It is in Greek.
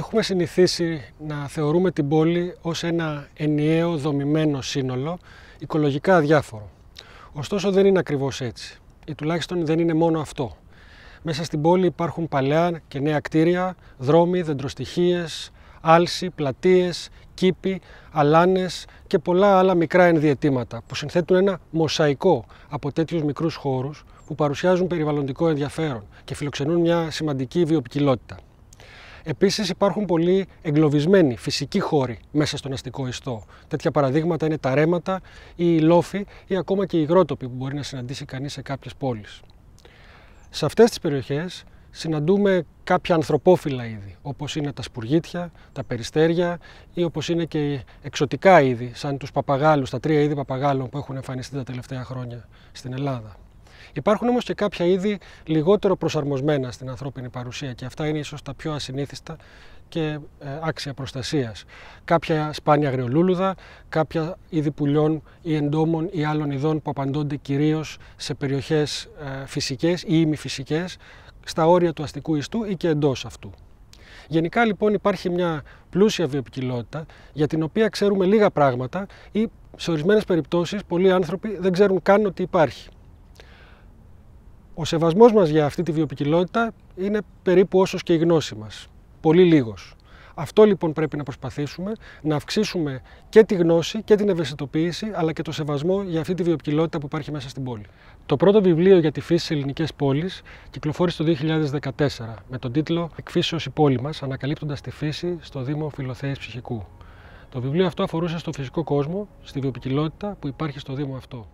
Έχουμε συνηθίσει να θεωρούμε την πόλη ως ένα ενιαίο δομημένο σύνολο, οικολογικά αδιάφορο. Ωστόσο δεν είναι ακριβώς έτσι. Ή τουλάχιστον δεν είναι μόνο αυτό. Μέσα στην πόλη υπάρχουν παλαιά και νέα κτίρια, δρόμοι, δεντροστοιχίες, άλση, πλατείες, κήποι, αλάνες και πολλά άλλα μικρά ενδιαιτήματα που συνθέτουν ένα μοσαϊκό από τέτοιους μικρούς χώρους που παρουσιάζουν περιβαλλοντικό ενδιαφέρον και φιλοξενούν μια σημαντική βιοπικιλότητα. Επίσης υπάρχουν πολλοί εγκλωβισμένοι φυσικοί χώροι μέσα στον αστικό ιστό. Τέτοια παραδείγματα είναι τα ρέματα ή οι λόφοι ή ακόμα και οι υγρότοποι που μπορεί να συναντήσει κανείς σε κάποιες πόλεις. Σε αυτές τις περιοχές συναντούμε κάποια ανθρωπόφιλα είδη, όπως είναι τα σπουργίτια, τα περιστέρια ή όπως είναι και εξωτικά είδη, σαν τους παπαγάλους, τα τρία είδη παπαγάλων που έχουν εμφανιστεί τα τελευταία χρόνια στην Ελλάδα. Υπάρχουν όμως και κάποια είδη λιγότερο προσαρμοσμένα στην ανθρώπινη παρουσία και αυτά είναι ίσως τα πιο ασυνήθιστα και ε, άξια προστασίας. Κάποια σπάνια αγριολούλουδα, κάποια είδη πουλιών ή εντόμων ή άλλων ειδών που απαντώνται κυρίως σε περιοχές ε, φυσικές ή ημιφυσικές, στα όρια του αστικού ιστού ή και εντός αυτού. Γενικά λοιπόν υπάρχει μια πλούσια βιοπικιλότητα για την οποία ξέρουμε λίγα πράγματα ή σε ορισμένες περιπτώσεις πολλοί άνθρωποι δεν ξέρουν καν ότι υπάρχει. Ο σεβασμός μας για αυτή τη βιοπικιλότητα είναι περίπου όσος και η γνώση μας. Πολύ λίγος. Αυτό λοιπόν πρέπει να προσπαθήσουμε, να αυξήσουμε και τη γνώση και την ευαισθητοποίηση, αλλά και το σεβασμό για αυτή τη βιοπικιλότητα που υπάρχει μέσα στην πόλη. Το πρώτο βιβλίο για τη φύση σε ελληνικέ πόλει κυκλοφόρησε το 2014 με τον τίτλο Εκφύσεως η πόλη μας, ανακαλύπτοντας τη φύση στο Δήμο Φιλοθέης Ψυχικού. Το βιβλίο αυτό αφορούσε στο φυσικό κόσμο, στη βιοπικιλότητα που υπάρχει στο Δήμο αυτό.